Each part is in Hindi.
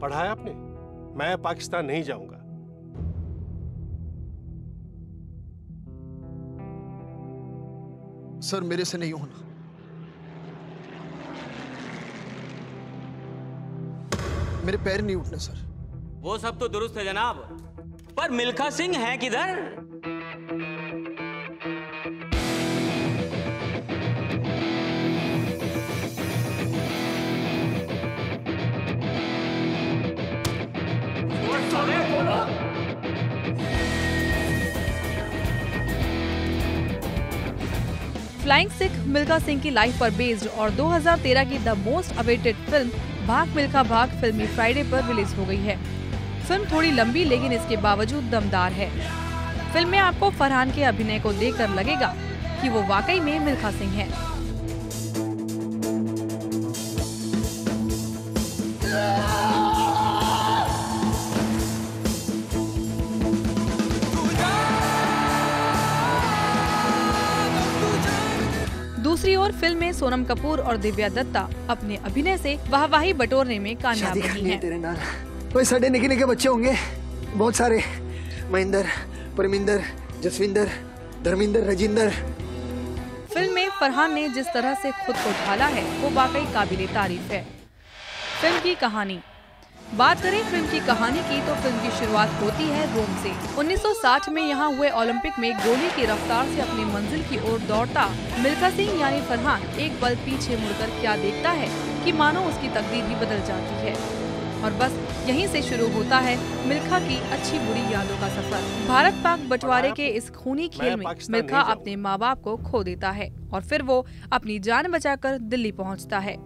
पढ़ा है आपने? मैं पाकिस्तान नहीं जाऊँगा। सर मेरे से नहीं होना। मेरे पैर नहीं उठने सर। वो सब तो दुरुस्त है जनाब। पर मिल्खा सिंह है किधर? फ्लाइंग सिख मिल्खा सिंह की लाइफ पर बेस्ड और 2013 की द मोस्ट अवेटेड फ़िल्म भाग मिल्खा भाग फिल्मी फ्राइडे पर रिलीज़ हो गई है। फ़िल्म थोड़ी लंबी लेकिन इसके बावजूद दमदार है। फ़िल्म में आपको फरहान के अभिनय को देखकर लगेगा कि वो वाकई में मिल्खा सिंह है। फ़िल्म में सोनम कपूर और दिव्या दत्ता अपने अभिनय से वाहवाही बटोरने में कामयाब तो रही हैं। तेरे नाल। कोई साढ़े निके निके बच्चे होंगे। बहुत सारे। महिंदर परमिंदर जसविंदर धर्मिंदर रजिंदर। फ़िल्म में फरहान ने जिस तरह से खुद को ढाला है वो वाकई काबिल तारीफ़ है। फ़िल्म की कहानी बात करें फ़िल्म की कहानी की तो फ़िल्म की शुरुआत होती है रोम से। 1960 में यहाँ हुए ओलंपिक में गोली की रफ्तार से अपनी मंजिल की ओर दौड़ता मिल्खा सिंह यानी फरहान एक पल पीछे मुड़कर क्या देखता है कि मानो उसकी तकदीर ही बदल जाती है। और बस यहीं से शुरू होता है मिल्खा की अच्छी बुरी यादों का सफ़र। भारत पाक बंटवारे के इस खूनी खेल में मिल्खा अपने माँ बाप को खो देता है और फिर वो अपनी जान बचाकर दिल्ली पहुँचता है।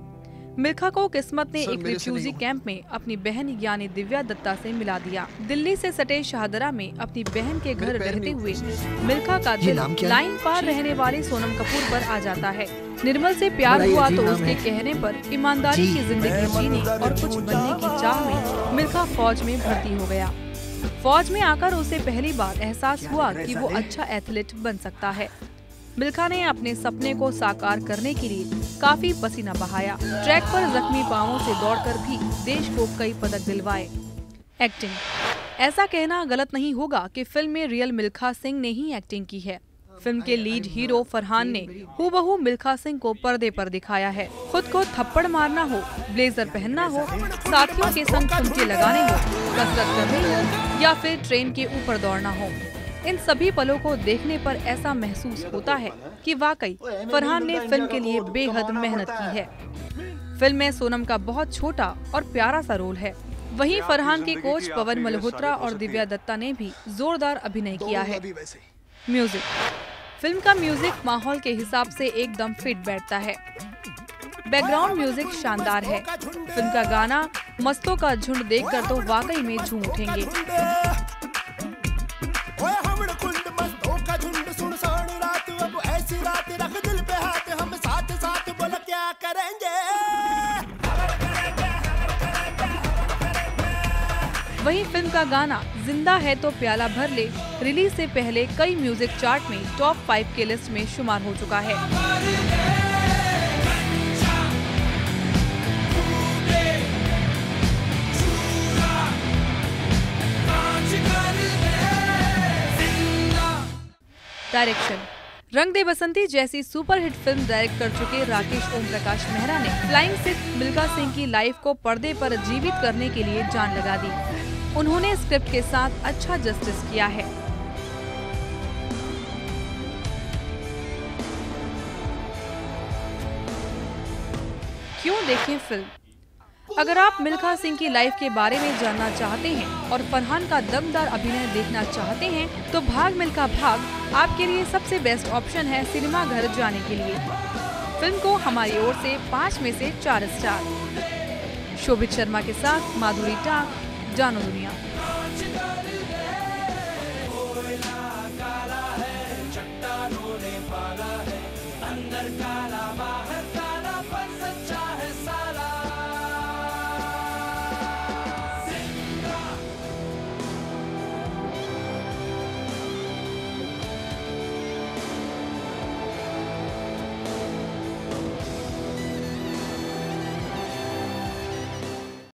मिल्खा को किस्मत ने एक रिफ्यूजी। कैंप में अपनी बहन यानी दिव्या दत्ता से मिला दिया। दिल्ली से सटे शाहदरा में अपनी बहन के घर रहते हुए। मिल्खा का दिल? लाइन पार रहने वाली सोनम कपूर पर आ जाता है। निर्मल से प्यार हुआ तो उसके कहने पर ईमानदारी की ज़िंदगी जीने और कुछ बनने की चाह में मिल्खा फौज में भर्ती हो गया। फौज में आकर उसे पहली बार एहसास हुआ कि वो अच्छा एथलीट बन सकता है। मिल्खा ने अपने सपने को साकार करने के लिए काफ़ी पसीना बहाया। ट्रैक पर जख्मी पांवों से दौड़कर भी देश को कई पदक दिलवाए। एक्टिंग ऐसा कहना गलत नहीं होगा कि फ़िल्म में रियल मिल्खा सिंह ने ही एक्टिंग की है। फ़िल्म के लीड हीरो फरहान ने हूबहू मिल्खा सिंह को पर्दे पर दिखाया है। खुद को थप्पड़ मारना हो, ब्लेजर पहनना हो, साथियों के संग लगाने हो, कसरत करनी हो, या फिर ट्रेन के ऊपर दौड़ना हो। इन सभी पलों को देखने पर ऐसा महसूस होता है कि वाकई फरहान ने फ़िल्म के लिए बेहद मेहनत की है। फ़िल्म में सोनम का बहुत छोटा और प्यारा सा रोल है। वहीं फरहान के कोच पवन मल्होत्रा और दिव्या दत्ता ने भी जोरदार अभिनय किया है। म्यूज़िक। फ़िल्म का म्यूज़िक माहौल के हिसाब से एकदम फिट बैठता है। बैकग्राउंड म्यूज़िक शानदार है। फ़िल्म का गाना मस्तों का झुंड देखकर तो वाकई में झूम उठेंगे। वहीं फ़िल्म का गाना ज़िंदा है तो प्याला भर ले, रिलीज़ से पहले कई म्यूज़िक चार्ट में टॉप फाइव के लिस्ट में शुमार हो चुका है। डायरेक्शन। रंग दे बसंती जैसी सुपरहिट फ़िल्म डायरेक्ट कर चुके राकेश ओम प्रकाश मेहरा ने फ्लाइंग सिख मिल्खा सिंह की लाइफ को पर्दे पर जीवित करने के लिए जान लगा दी। उन्होंने स्क्रिप्ट के साथ अच्छा जस्टिस किया है। क्यों देखें फ़िल्म? अगर आप मिल्खा सिंह की लाइफ के बारे में जानना चाहते हैं और फरहान का दमदार अभिनय देखना चाहते हैं तो भाग मिल्खा भाग आपके लिए सबसे बेस्ट ऑप्शन है सिनेमा घर जाने के लिए। फ़िल्म को हमारी ओर से पाँच में से चार स्टार शोभित शर्मा के साथ माधुरी टाक જાણો દુનિયા